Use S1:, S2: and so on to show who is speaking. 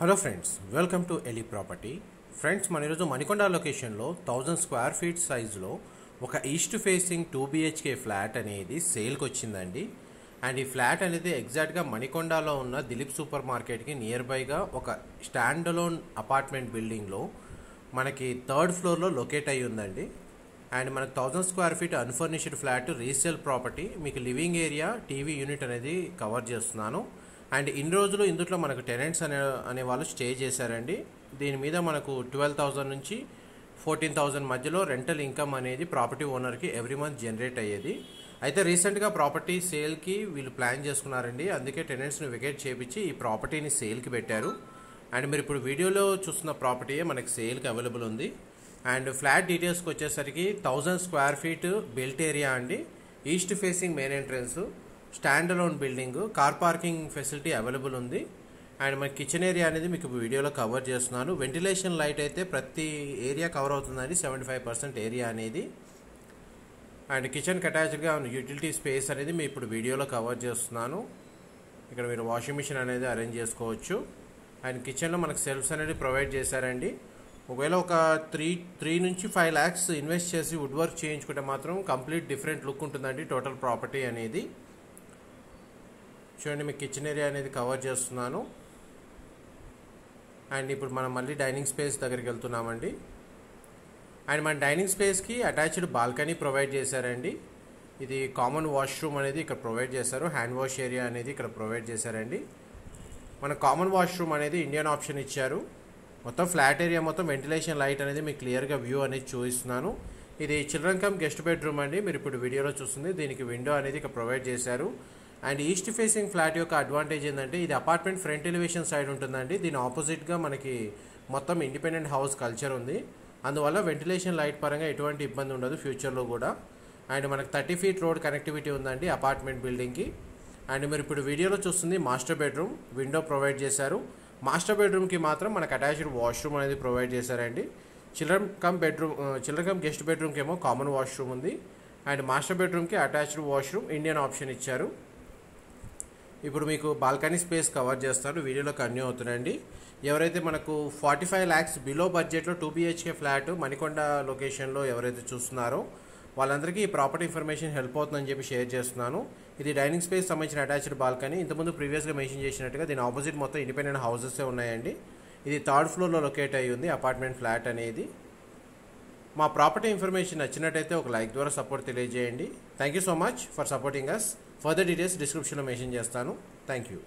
S1: Hello friends welcome to ఎలి property friends మన ఈరోజు మణికొండ లొకేషన్లో థౌజండ్ స్క్వేర్ ఫీట్ సైజులో ఒక east facing two BHK flat అనేది సేల్కి వచ్చిందండి అండ్ ఈ ఫ్లాట్ అనేది ఎగ్జాక్ట్గా మణికొండలో ఉన్న దిలీప్ సూపర్ మార్కెట్కి నియర్ బైగా ఒక స్టాండ్ అలోన్ అపార్ట్మెంట్ బిల్డింగ్లో మనకి థర్డ్ ఫ్లోర్లో లొకేట్ అయి ఉందండి. అండ్ మనకు thousand square feet unfurnished flat resale property మీకు లివింగ్ ఏరియా టీవీ యూనిట్ అనేది కవర్ చేస్తున్నాను. అండ్ ఇన్ని రోజులు ఇందులో మనకు టెనెంట్స్ అనే అనే వాళ్ళు స్టే చేశారండి. దీని మీద మనకు ట్వెల్వ్ థౌజండ్ నుంచి ఫోర్టీన్ థౌజండ్ మధ్యలో రెంటల్ ఇన్కమ్ అనేది ప్రాపర్టీ ఓనర్కి ఎవ్రీ మంత్ జనరేట్ అయ్యేది. అయితే రీసెంట్గా ప్రాపర్టీ సేల్కి వీళ్ళు ప్లాన్ చేసుకున్నారండి. అందుకే టెనెంట్స్ని వికెట్ చేపించి ఈ ప్రాపర్టీని సేల్కి పెట్టారు. అండ్ మీరు ఇప్పుడు వీడియోలో చూస్తున్న ప్రాపర్టీయే మనకి సేల్కి అవైలబుల్ ఉంది. అండ్ ఫ్లాట్ డీటెయిల్స్కి వచ్చేసరికి thousand square feet built area అండి. East facing main entrance. Stand alone building car parking facility available ఉంది. అండ్ మన కిచెన్ ఏరియా అనేది మీకు వీడియోలో కవర్ చేస్తున్నాను. వెంటిలేషన్ లైట్ అయితే ప్రతి ఏరియా కవర్ అవుతుందండి సెవెంటీ ఫైవ్ పర్సెంట్ ఏరియా అనేది. అండ్ కిచెన్కి అటాచ్డ్గా ఉన్న యూటిలిటీ స్పేస్ అనేది మీ ఇప్పుడు వీడియోలో కవర్ చేస్తున్నాను. ఇక్కడ మీరు వాషింగ్ మిషన్ అనేది అరేంజ్ చేసుకోవచ్చు. అండ్ కిచెన్లో మనకు సెల్ఫ్స్ అనేది ప్రొవైడ్ చేశారండి. ఒకవేళ ఒక త్రీ త్రీ నుంచి ఫైవ్ ల్యాక్స్ ఇన్వెస్ట్ చేసి వుడ్ వర్క్ చేయించుకుంటే మాత్రం కంప్లీట్ డిఫరెంట్ లుక్ ఉంటుందండి టోటల్ ప్రాపర్టీ అనేది. చూడండి మీకు కిచెన్ ఏరియా అనేది కవర్ చేస్తున్నాను. అండ్ ఇప్పుడు మనం మళ్ళీ డైనింగ్ స్పేస్ దగ్గరికి వెళ్తున్నామండి. అండ్ మన డైనింగ్ స్పేస్కి అటాచ్డ్ బాల్కనీ ప్రొవైడ్ చేశారండి. ఇది కామన్ వాష్రూమ్ అనేది ఇక్కడ ప్రొవైడ్ చేశారు. హ్యాండ్ వాష్ ఏరియా అనేది ఇక్కడ ప్రొవైడ్ చేశారండి. మన కామన్ వాష్రూమ్ అనేది ఇండియన్ ఆప్షన్ ఇచ్చారు. మొత్తం ఫ్లాట్ ఏరియా మొత్తం వెంటిలేషన్ లైట్ అనేది మీకు క్లియర్గా వ్యూ అనేది చూపిస్తున్నాను. ఇది చిల్డ్రన్ కమ్ గెస్ట్ బెడ్రూమ్ అండి. మీరు ఇప్పుడు వీడియోలో చూస్తుంది. దీనికి విండో అనేది ఇక్కడ ప్రొవైడ్ చేశారు. అండ్ ఈస్ట్ ఫేసింగ్ ఫ్లాట్ యొక్క అడ్వాంటేజ్ ఏంటంటే ఇది అపార్ట్మెంట్ ఫ్రంట్ ఎలివేషన్ సైడ్ ఉంటుందండి. దీని ఆపోజిట్గా మనకి మొత్తం ఇండిపెండెంట్ హౌస్ కల్చర్ ఉంది. అందువల్ల వెంటిలేషన్ లైట్ పరంగా ఎటువంటి ఇబ్బంది ఉండదు ఫ్యూచర్లో కూడా. అండ్ మనకు థర్టీ ఫీట్ రోడ్ కనెక్టివిటీ ఉందండి అపార్ట్మెంట్ బిల్డింగ్కి. అండ్ మీరు ఇప్పుడు వీడియోలో చూస్తుంది మాస్టర్ బెడ్రూమ్ విండో ప్రొవైడ్ చేశారు. మాస్టర్ బెడ్రూమ్కి మాత్రం మనకు అటాచ్డ్ వాష్రూమ్ అనేది ప్రొవైడ్ చేశారండి. Children cum bedroom children cum guest బెడ్రూమ్కి ఏమో కామన్ వాష్రూమ్ ఉంది. అండ్ మాస్టర్ బెడ్రూమ్కి అటాచ్డ్ వాష్రూమ్ ఇండియన్ ఆప్షన్ ఇచ్చారు. ఇప్పుడు మీకు బాల్కనీ స్పేస్ కవర్ చేస్తారు వీడియోలో కన్యూ అవుతున్నాయండి ఎవరైతే మనకు ఫార్టీ ఫైవ్ ల్యాక్స్ బిలో బడ్జెట్లో టూ బీహెచ్కే ఫ్లాట్ మణికొండ లొకేషన్లో ఎవరైతే చూస్తున్నారో వాళ్ళందరికీ ఈ ప్రాపర్టీ ఇన్ఫర్మేషన్ హెల్ప్ అవుతుందని చెప్పి షేర్ చేస్తున్నాను. ఇది డైనింగ్ స్పేస్ సంబంధించిన అటాచ్డ్ బాల్కనీ. ఇంతకుముందు ప్రీవియస్గా మెన్షన్ చేసినట్టుగా దీని ఆపోజిట్ మొత్తం ఇండిపెండెంట్ హౌసెసే ఉన్నాయండి. ఇది థర్డ్ ఫ్లోర్లో లొకేట్ అయ్యి ఉంది. అపార్ట్మెంట్ ఫ్లాట్ అనేది. మా ప్రాపర్టీ ఇన్ఫర్మేషన్ నచ్చినట్టయితే ఒక లైక్ ద్వారా సపోర్ట్ తెలియజేయండి. Thank you so much for supporting us further details డిస్క్రిప్షన్లో మెన్షన్ చేస్తాను. Thank you